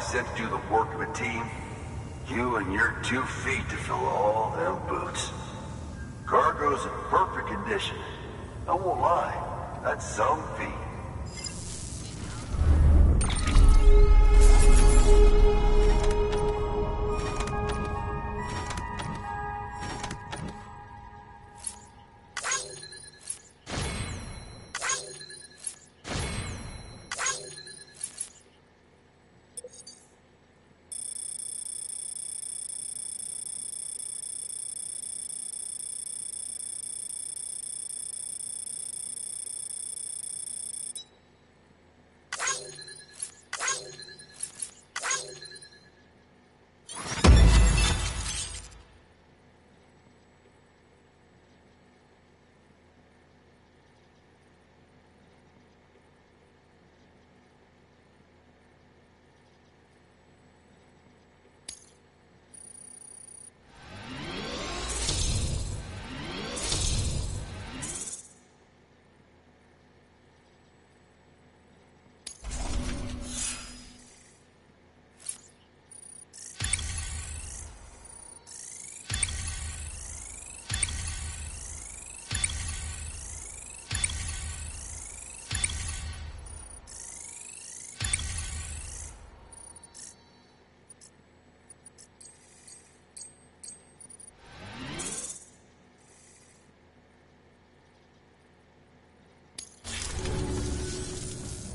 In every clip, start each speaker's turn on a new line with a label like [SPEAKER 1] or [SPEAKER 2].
[SPEAKER 1] to do the work of a team, you and your two feet to fill all them boots. Cargo's in perfect condition. I won't lie, that's some feat.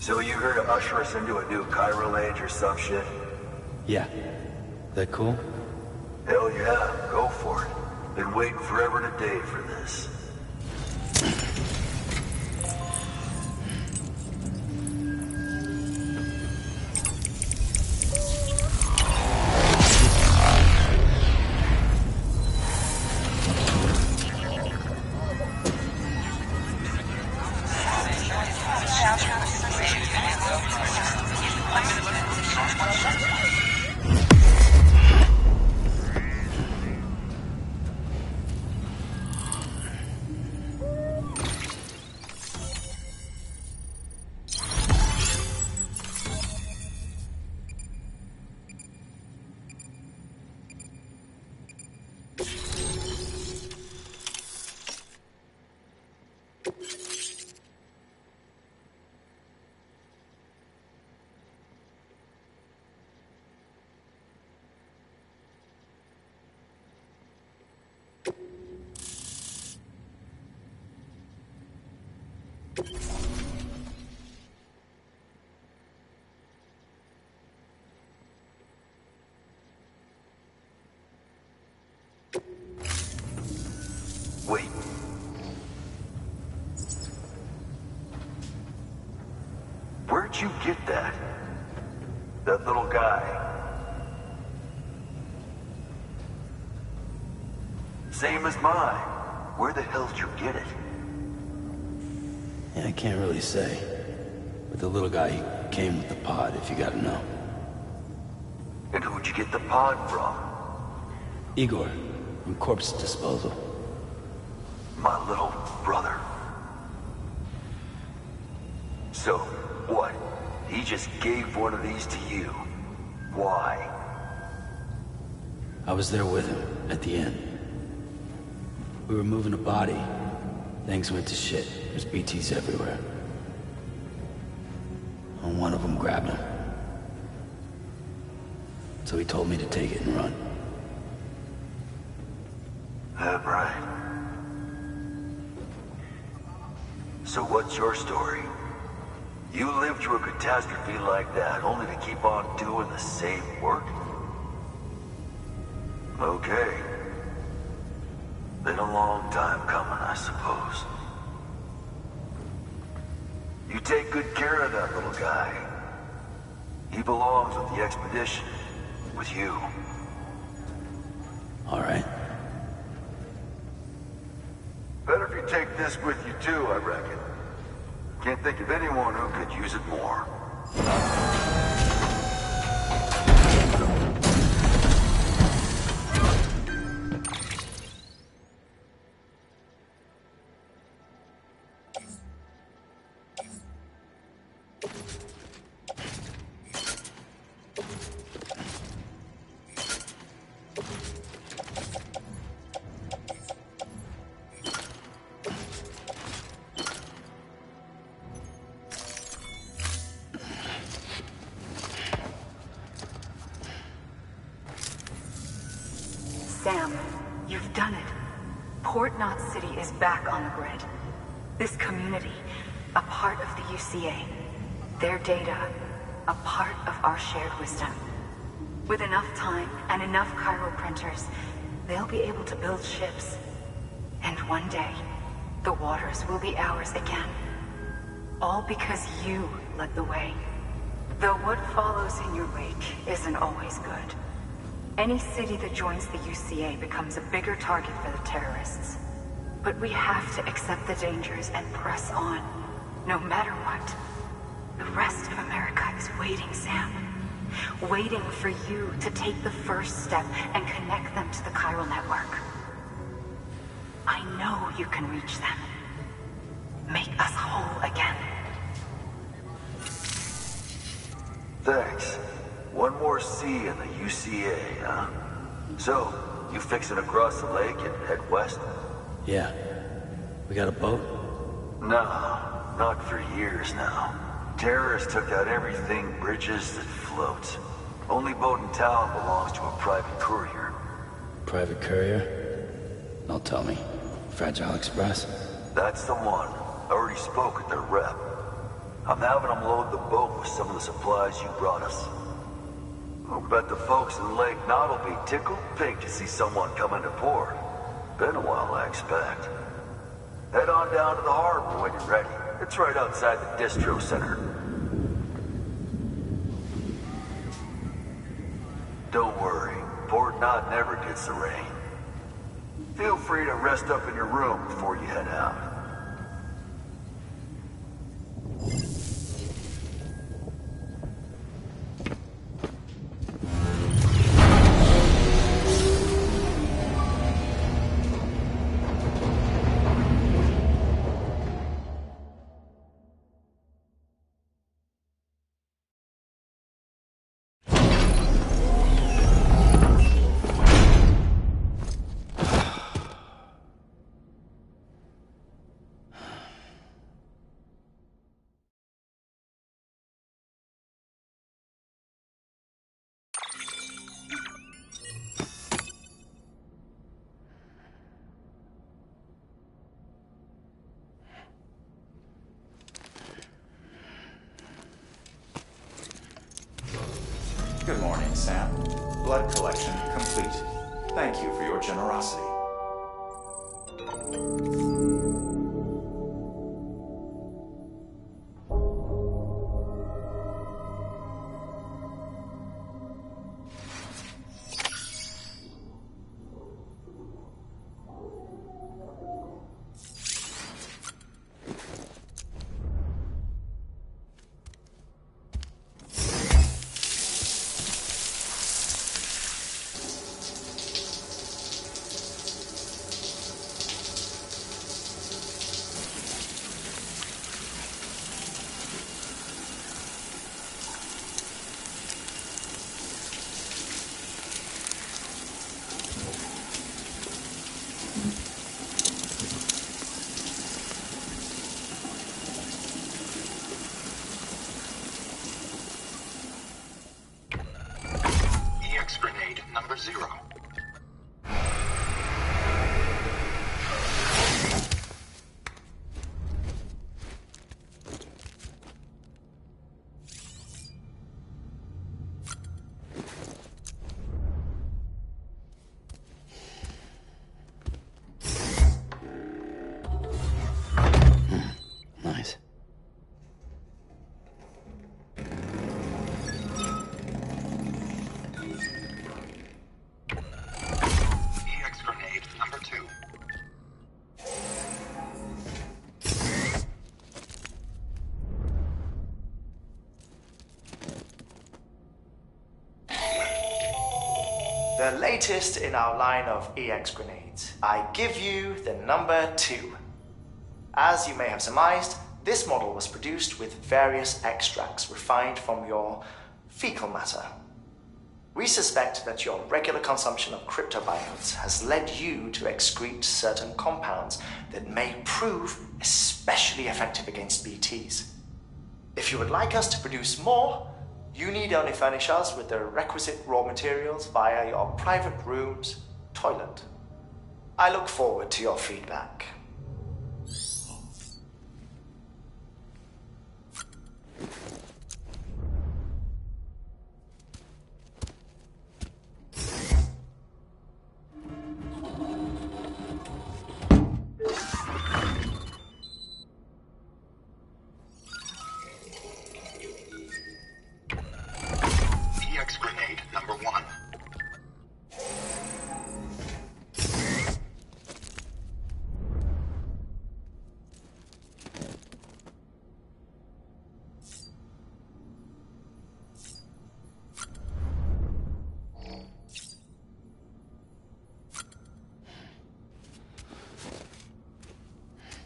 [SPEAKER 1] So you here to usher us into a new chiral age or some shit?
[SPEAKER 2] Yeah. That cool?
[SPEAKER 1] Hell yeah, go for it. Been waiting forever and a day for this. Get that? That little guy? Same as mine. Where the hell did you get it?
[SPEAKER 2] Yeah, I can't really say. But the little guy he came with the pod, if you gotta know.
[SPEAKER 1] And who'd you get the pod from?
[SPEAKER 2] Igor, from Corpse Disposal.
[SPEAKER 1] My little brother. So, what? He just gave one of these to you. Why?
[SPEAKER 2] I was there with him, at the end. We were moving a body. Things went to shit. There's BTs everywhere. And one of them grabbed him. So he told me to take it and run.
[SPEAKER 1] Uh, that right. So what's your story? You lived through a catastrophe like that, only to keep on doing the same work? Okay. Been a long time coming, I suppose. You take good care of that little guy. He belongs with the expedition. With you.
[SPEAKER 2] All right.
[SPEAKER 1] Better if you take this with you too, I reckon. Can't think of anyone who could use it more.
[SPEAKER 3] Port Knot City is back on the grid. This community, a part of the UCA. Their data, a part of our shared wisdom. With enough time and enough chiral printers, they'll be able to build ships. And one day, the waters will be ours again. All because you led the way. Though what follows in your wake isn't always good. Any city that joins the UCA becomes a bigger target for the terrorists. But we have to accept the dangers and press on, no matter what. The rest of America is waiting, Sam. Waiting for you to take the first step and connect them to the chiral network. I know you can reach them. Make us whole again.
[SPEAKER 1] Thanks. One more C in the UCA, huh? So, you fixing to cross the lake and head west?
[SPEAKER 2] Yeah. We got a boat?
[SPEAKER 1] No, not for years now. Terrorists took out everything bridges that floats. Only boat in town belongs to a private courier.
[SPEAKER 2] Private courier? Don't tell me. Fragile Express?
[SPEAKER 1] That's the one. I already spoke with their rep. I'm having them load the boat with some of the supplies you brought us. I'll bet the folks in Lake Knot will be tickled pink to see someone come into port. Been a while, I expect. Head on down to the harbor when you're ready. It's right outside the distro center. Don't worry, Port Knot never gets the rain. Feel free to rest up in your room before you head out.
[SPEAKER 4] The latest in our line of EX grenades. I give you the number two. As you may have surmised, this model was produced with various extracts refined from your fecal matter. We suspect that your regular consumption of cryptobiotes has led you to excrete certain compounds that may prove especially effective against BTs. If you would like us to produce more, you need only furnish us with the requisite raw materials via your private room's toilet.
[SPEAKER 5] I look forward to your feedback.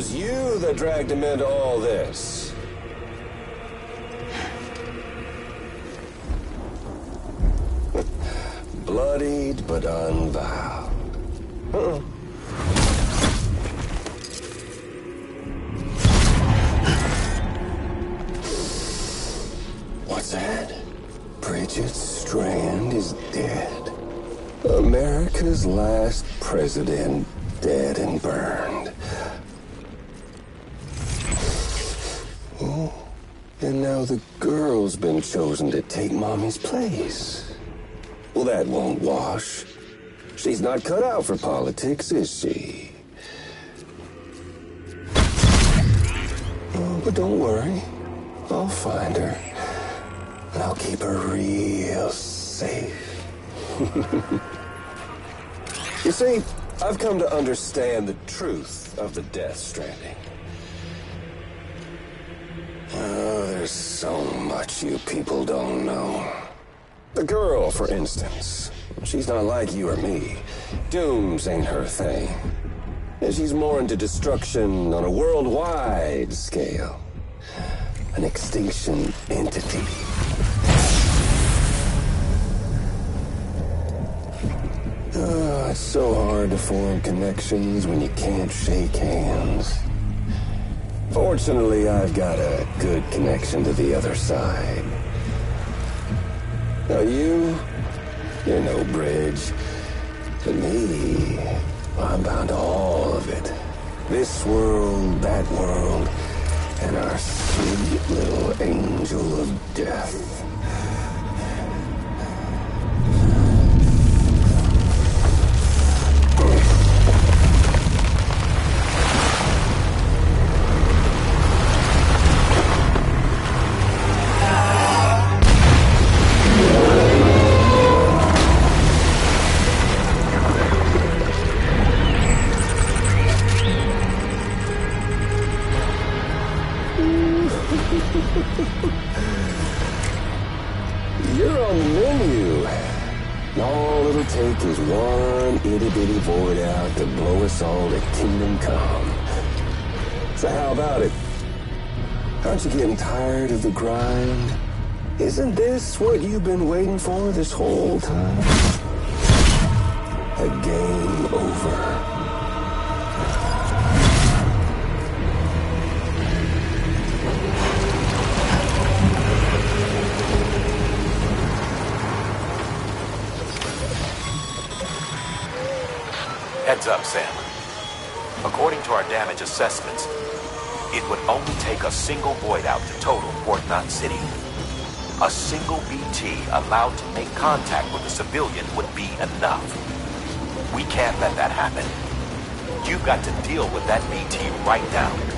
[SPEAKER 6] was you that dragged him into all this. Bloodied but unvowed. Uh-uh. What's that? Bridget Strand is dead. America's last president dead and burned. Oh, and now the girl's been chosen to take mommy's place. Well, that won't wash. She's not cut out for politics, is she? Oh, but don't worry. I'll find her. And I'll keep her real safe. you see, I've come to understand the truth of the Death Stranding. Oh, there's so much you people don't know. The girl, for instance. She's not like you or me. Dooms ain't her thing. She's more into destruction on a worldwide scale. An extinction entity. Oh, it's so hard to form connections when you can't shake hands. Fortunately, I've got a good connection to the other side. Now you, you're no bridge. But me, I'm bound to all of it. This world, that world, and our sweet little angel of death. What you've been waiting for this whole time? A game over.
[SPEAKER 7] Heads up, Sam. According to our damage assessments, it would only take a single void out to total Port Knot City. A single BT allowed to make contact with a civilian would be enough. We can't let that happen. You've got to deal with that BT right now.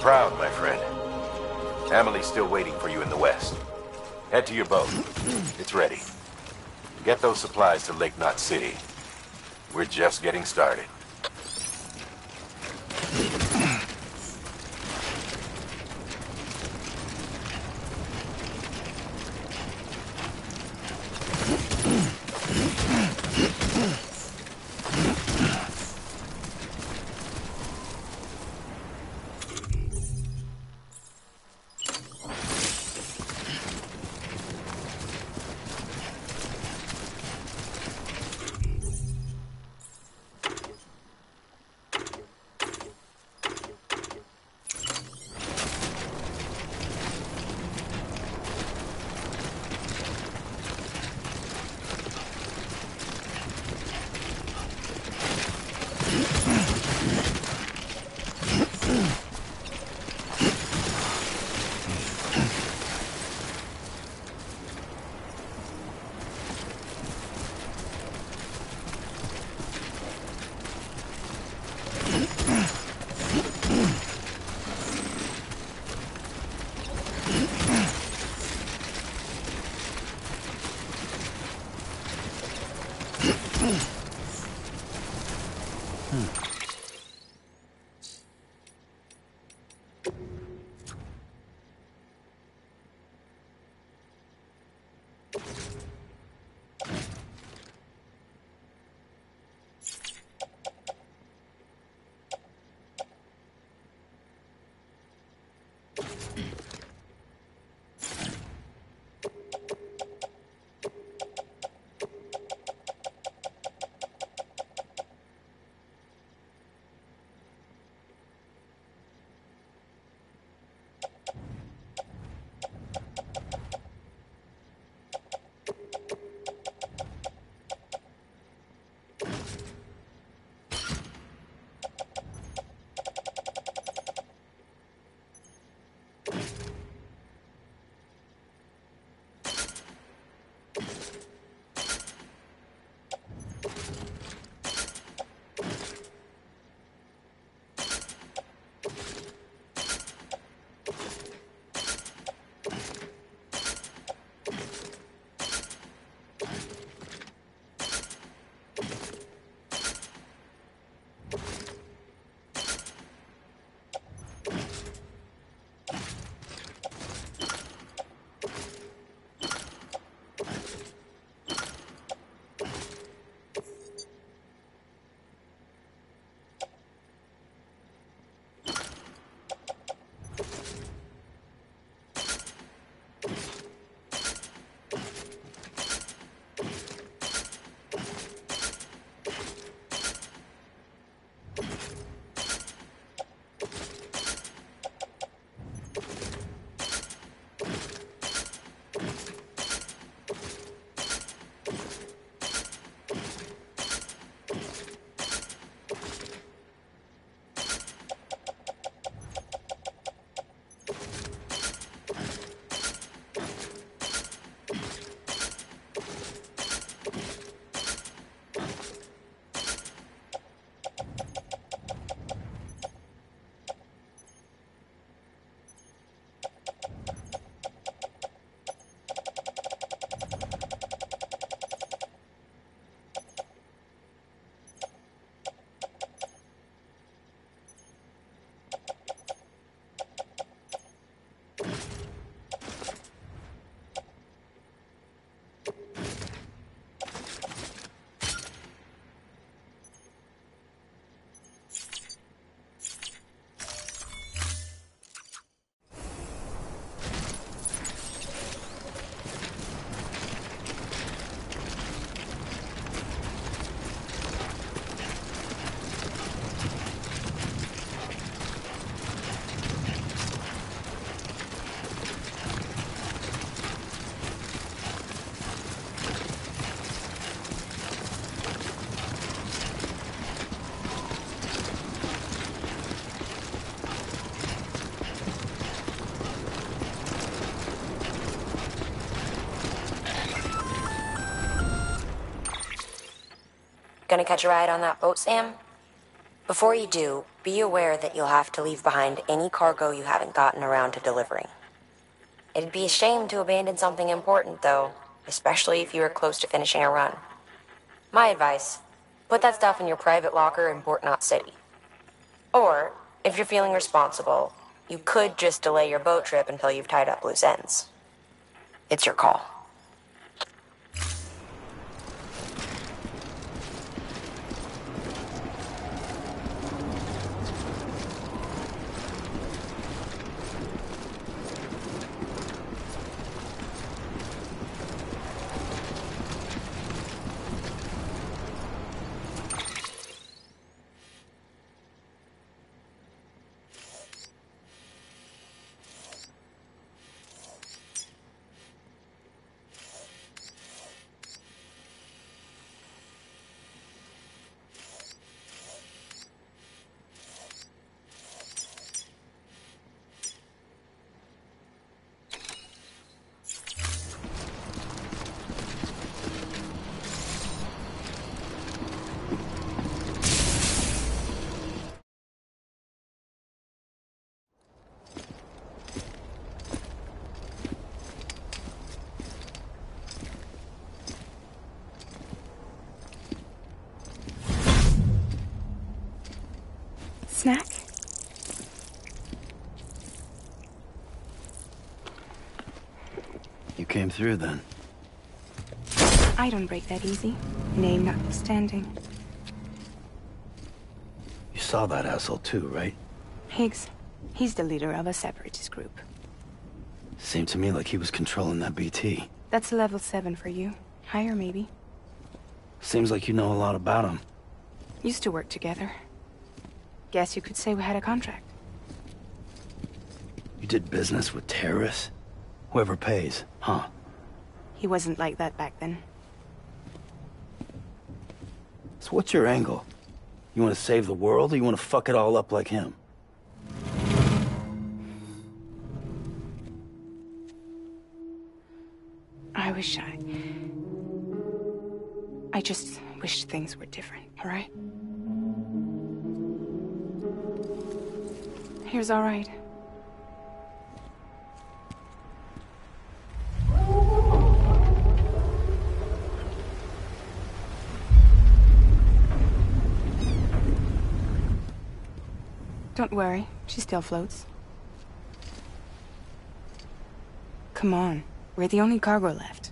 [SPEAKER 7] Proud, my friend. Amelie's still waiting for you in the west. Head to your boat. It's ready. Get those supplies to Lake Knot City. We're just getting started. hmm.
[SPEAKER 8] Gonna catch a ride on that boat, Sam? Before you do, be aware that you'll have to leave behind any cargo you haven't gotten around to delivering. It'd be a shame to abandon something important, though, especially if you are close to finishing a run. My advice put that stuff in your private locker in Port Knot City. Or, if you're feeling responsible, you could just delay your boat trip until you've tied up loose ends. It's your call.
[SPEAKER 9] Snack?
[SPEAKER 2] You came through then.
[SPEAKER 9] I don't break that easy. Name notwithstanding.
[SPEAKER 2] You saw that asshole too, right?
[SPEAKER 9] Higgs. He's the leader of a separatist group.
[SPEAKER 2] Seemed to me like he was controlling that BT.
[SPEAKER 9] That's level 7 for you. Higher, maybe.
[SPEAKER 2] Seems like you know a lot about him.
[SPEAKER 9] Used to work together. Guess you could say we had a contract.
[SPEAKER 2] You did business with terrorists? Whoever pays, huh?
[SPEAKER 9] He wasn't like that back then.
[SPEAKER 2] So what's your angle? You want to save the world, or you want to fuck it all up like him?
[SPEAKER 9] I wish I... I just wish things were different, alright? Here's alright. Don't worry, she still floats. Come on, we're the only cargo left.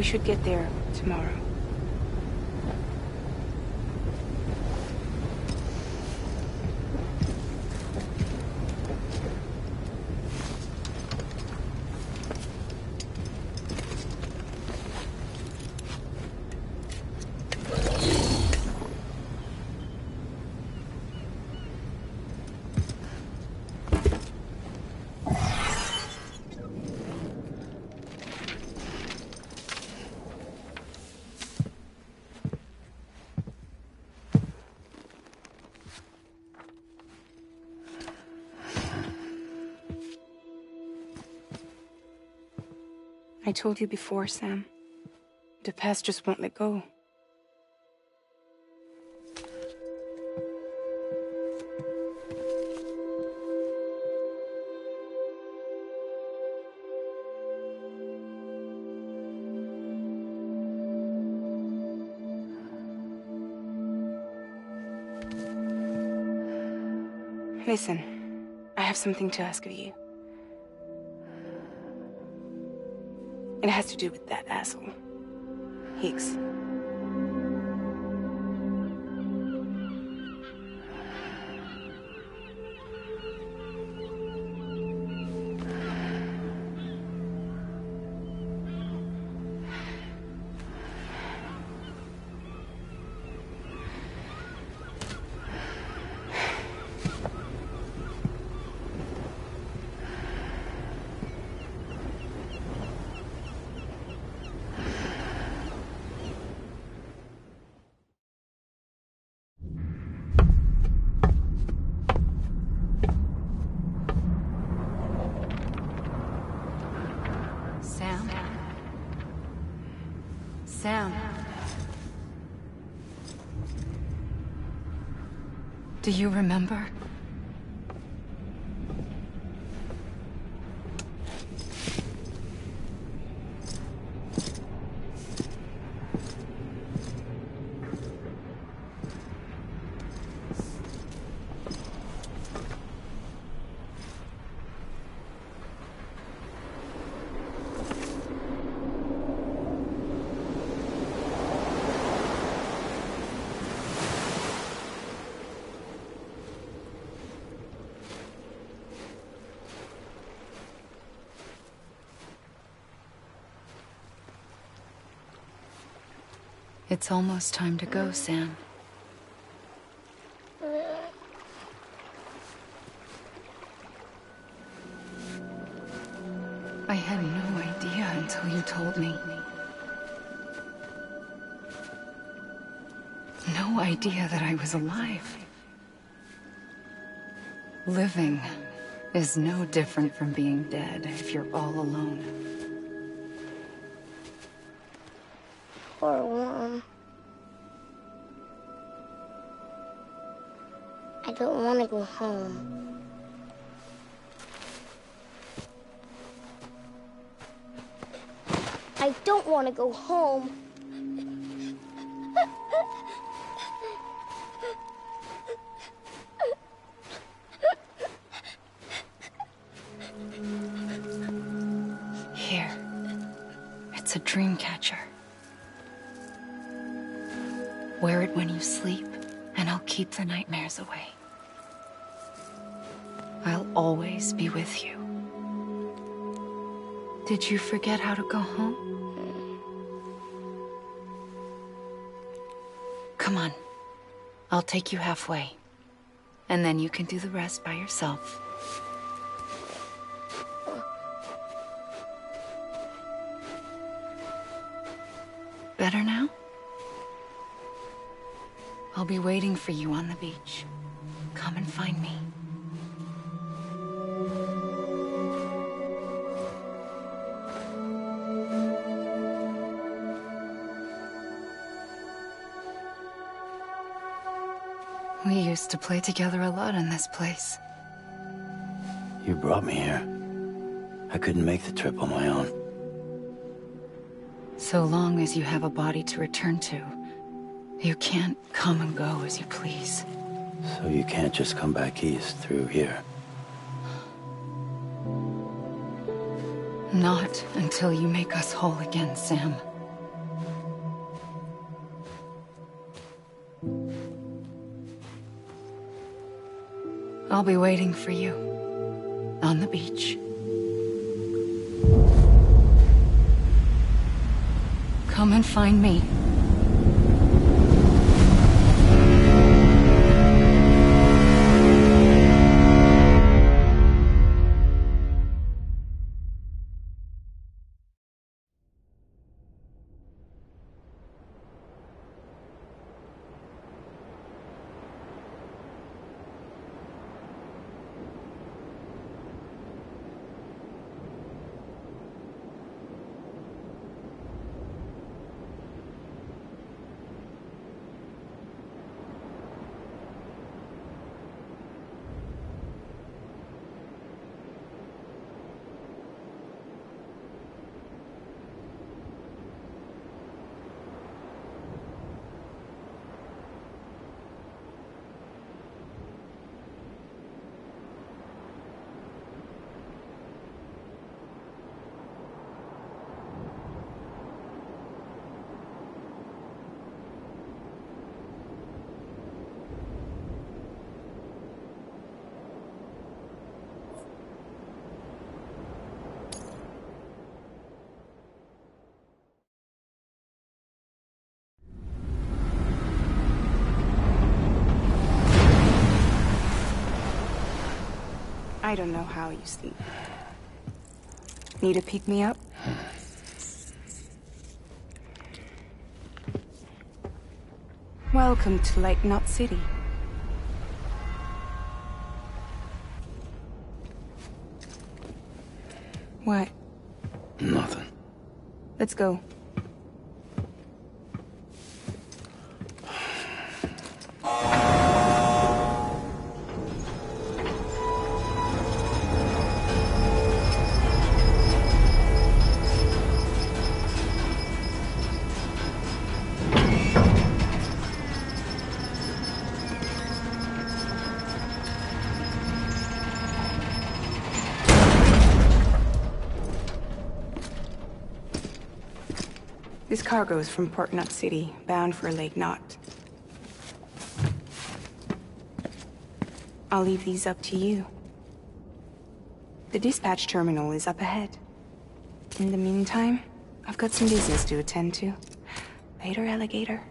[SPEAKER 9] We should get there tomorrow. Told you before, Sam. the past just won't let go. Listen, I have something to ask of you. It has to do with that asshole. Higgs.
[SPEAKER 3] Sam? Do you remember? It's almost time to go, Sam. I had no idea until you told me. No idea that I was alive. Living is no different from being dead if you're all alone.
[SPEAKER 10] To go home.
[SPEAKER 3] Here. It's a dream catcher. Wear it when you sleep, and I'll keep the nightmares away. I'll always be with you. Did you forget how to go home? Come on. I'll take you halfway. And then you can do the rest by yourself. Better now? I'll be waiting for you on the beach. Come and find me. Used to play together a lot in this place.
[SPEAKER 2] You brought me here. I couldn't make the trip on my own.
[SPEAKER 3] So long as you have a body to return to, you can't come and go as you please.
[SPEAKER 2] So you can't just come back east through here.
[SPEAKER 3] Not until you make us whole again, Sam. I'll be waiting for you on the beach. Come and find me.
[SPEAKER 9] I don't know how you sleep. Need a pick me up? Welcome to Lake Knot City. What?
[SPEAKER 2] Nothing.
[SPEAKER 9] Let's go. This cargo is from Port Knot City, bound for Lake Knot. I'll leave these up to you. The dispatch terminal is up ahead. In the meantime, I've got some business to attend to. Later, alligator.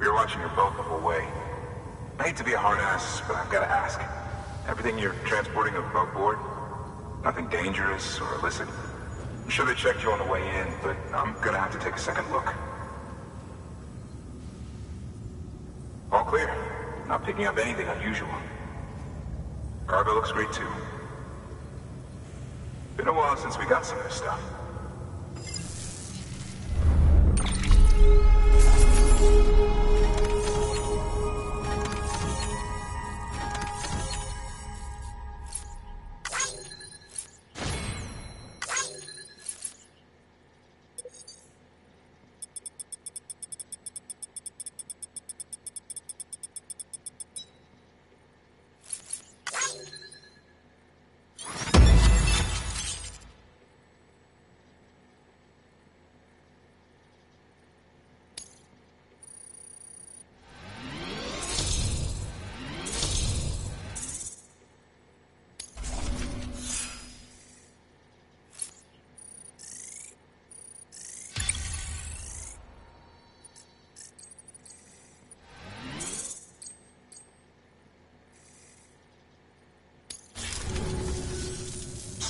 [SPEAKER 11] You're watching your boat the whole way. I hate to be a hard ass, but I've got to ask. Everything you're transporting above board? Nothing dangerous or illicit? I'm sure they checked you on the way in, but I'm gonna have to take a second look. All clear. Not picking up anything unusual. Cargo looks great too. Been a while since we got some of this stuff.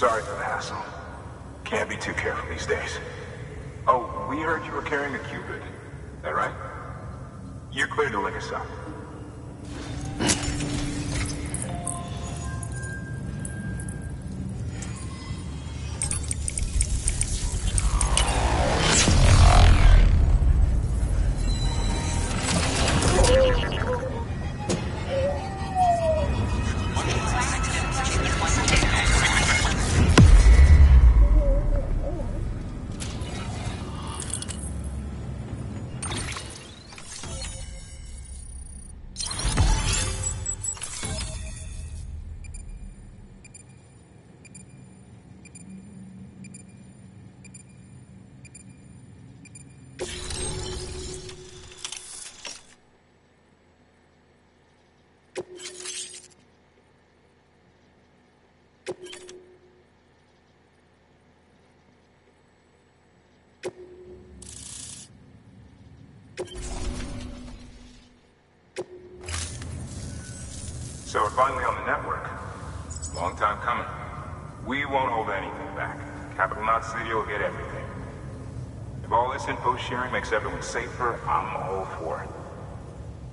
[SPEAKER 11] Sorry for the hassle. Can't be too careful these days. Oh, we heard you were carrying a Q-pid. That right? You're cleared to link us up. We're finally on the network. Long time coming. We won't hold anything back. Capital Knot City will get everything. If all this info sharing makes everyone safer, I'm all for it.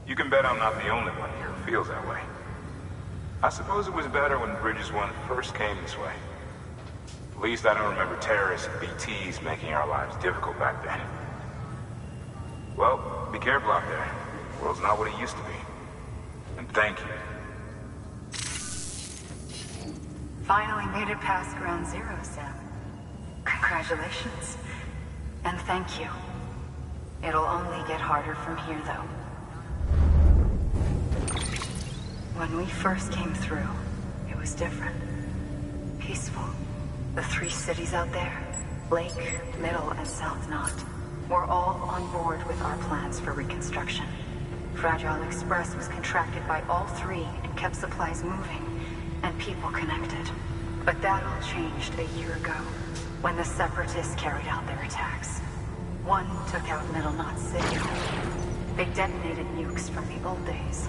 [SPEAKER 11] You can bet I'm not the only one here who feels that way. I suppose it was better when Bridges 1 first came this way. At least I don't remember terrorists and BTs making our lives difficult back then. Well, be careful out there. The world's not what it used to be. And thank you.
[SPEAKER 3] Finally made it past ground zero, Sam. Congratulations. And thank you. It'll only get harder from here, though. When we first came through, it was different. Peaceful. The three cities out there, Lake, Middle, and South Knot, were all on board with our plans for reconstruction. Fragile Express was contracted by all three and kept supplies moving and people connected. But that all changed a year ago, when the Separatists carried out their attacks. One took out Middle Knot City. They detonated nukes from the old days.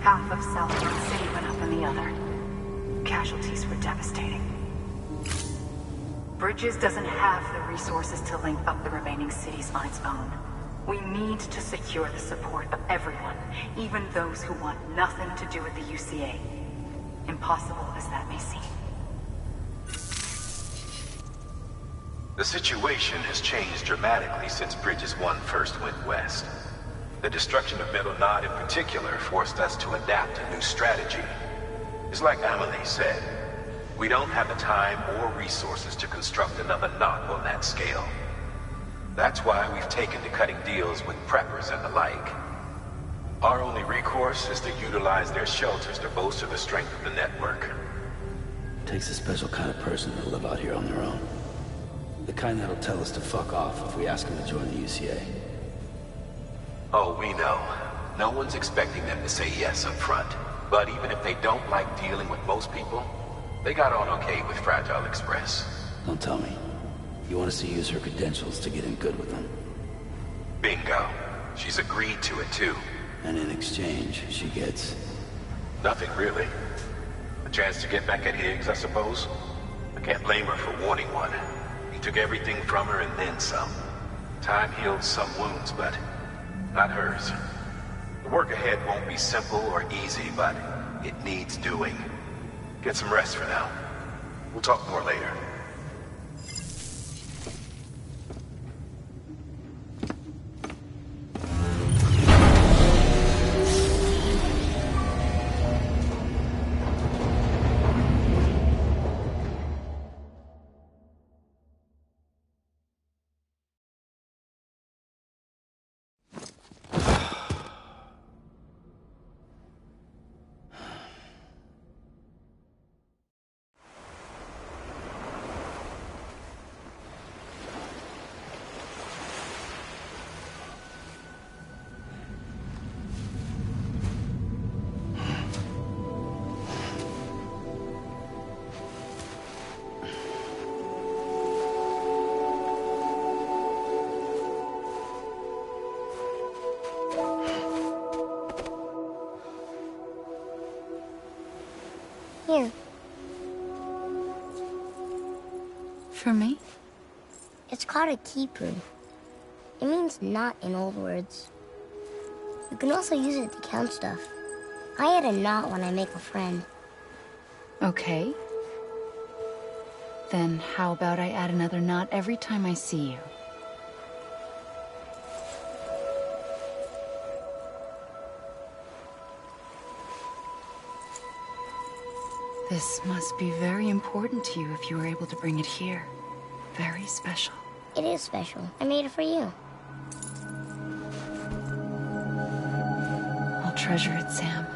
[SPEAKER 3] Half of South Knot City went up in the other. Casualties were devastating. Bridges doesn't have the resources to link up the remaining cities on its own. We need to secure the support of everyone, even those who want nothing to do with the UCA. Impossible as that may seem.
[SPEAKER 7] The situation has changed dramatically since Bridges 1 first went west. The destruction of Middle Knot in particular forced us to adapt a new strategy. It's like Amelie said, we don't have the time or resources to construct another knot on that scale. That's why we've taken to cutting deals with preppers and the like. Our only recourse is to utilize their shelters to bolster the strength of the network.
[SPEAKER 2] Takes a special kind of person to live out here on their own. The kind that'll tell us to fuck off if we ask them to join the UCA.
[SPEAKER 7] Oh, we know. No one's expecting them to say yes up front. But even if they don't like dealing with most people, they got on okay with Fragile Express.
[SPEAKER 2] Don't tell me. You want us to use her credentials to get in good with them?
[SPEAKER 7] Bingo. She's agreed to it, too.
[SPEAKER 2] And in exchange, she gets...
[SPEAKER 7] Nothing, really. A chance to get back at Higgs, I suppose? I can't blame her for wanting one. He took everything from her and then some. Time heals some wounds, but not hers. The work ahead won't be simple or easy, but it needs doing. Get some rest for now. We'll talk more later.
[SPEAKER 3] For me?
[SPEAKER 10] It's called a quipu. It means knot in old words. You can also use it to count stuff. I add a knot when I make a friend.
[SPEAKER 3] Okay. Then how about I add another knot every time I see you? This must be very important to you if you were able to bring it here. Very special.
[SPEAKER 10] It is special. I made it for you.
[SPEAKER 3] I'll treasure it, Sam.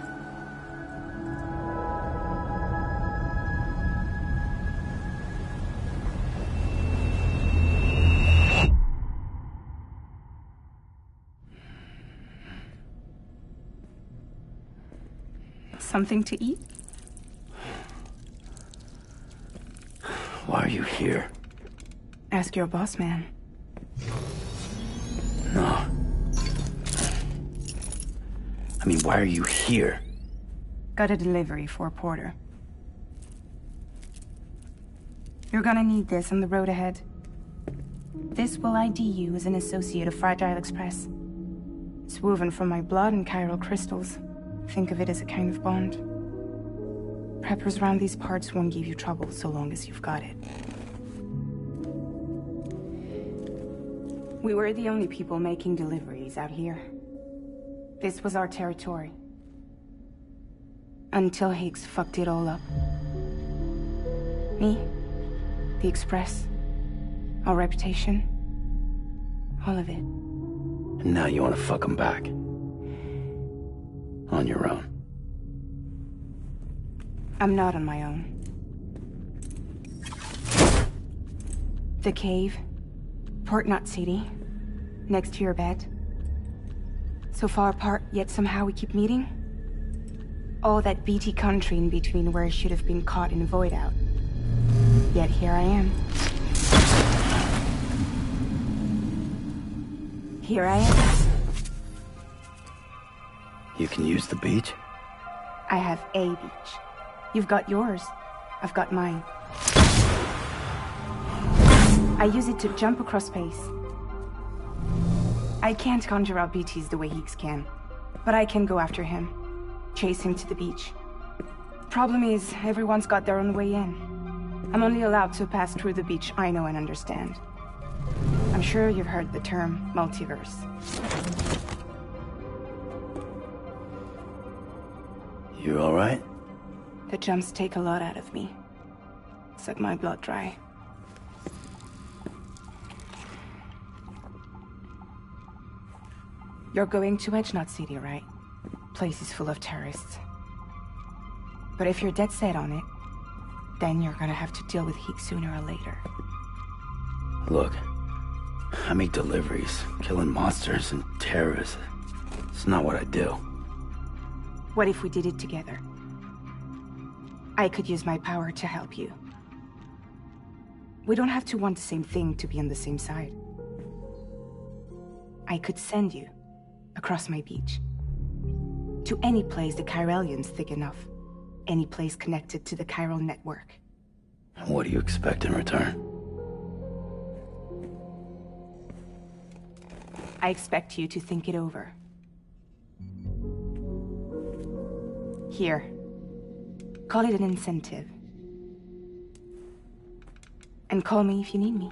[SPEAKER 9] Something to eat?
[SPEAKER 2] Why are you here?
[SPEAKER 9] Ask your boss man.
[SPEAKER 2] No. I mean, why are you here?
[SPEAKER 9] Got a delivery for Porter. You're gonna need this on the road ahead. This will ID you as an associate of Fragile Express. It's woven from my blood and chiral crystals. Think of it as a kind of bond. Preppers around these parts won't give you trouble so long as you've got it. We were the only people making deliveries out here. This was our territory. Until Higgs fucked it all up. Me, the Express, our reputation, all of it.
[SPEAKER 2] And now you want to fuck them back. On your own.
[SPEAKER 9] I'm not on my own. The cave, Port Knot City, next to your bed. So far apart, yet somehow we keep meeting. All that BT country in between where I should have been caught in a void out. Yet here I am. Here I am.
[SPEAKER 2] You can use the beach?
[SPEAKER 9] I have a beach. You've got yours. I've got mine. I use it to jump across space. I can't conjure out BTs the way Higgs can, but I can go after him, chase him to the beach. Problem is, everyone's got their own way in. I'm only allowed to pass through the beach I know and understand. I'm sure you've heard the term multiverse.
[SPEAKER 2] You alright?
[SPEAKER 9] The jumps take a lot out of me. Suck my blood dry. You're going to Edge Knot City, right? Place is full of terrorists. But if you're dead set on it, then you're gonna have to deal with heat sooner or later.
[SPEAKER 2] Look, I make deliveries, killing monsters and terrorists. It's not what I do.
[SPEAKER 9] What if we did it together? I could use my power to help you. We don't have to want the same thing to be on the same side. I could send you across my beach. To any place the chiralium's thick enough. Any place connected to the chiral network.
[SPEAKER 2] What do you expect in return?
[SPEAKER 9] I expect you to think it over. Here. Call it an incentive. And call me if you need me.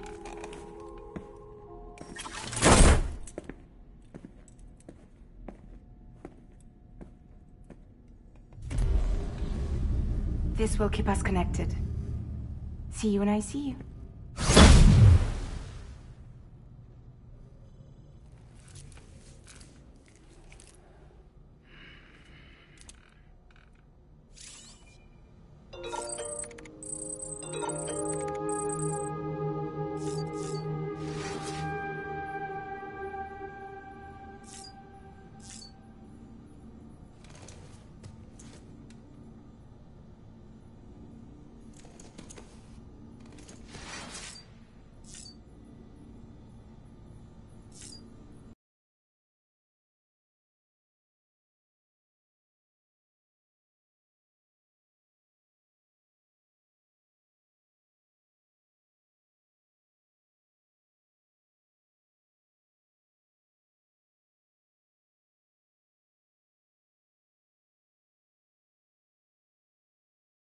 [SPEAKER 9] Will keep us connected. See you when I see you.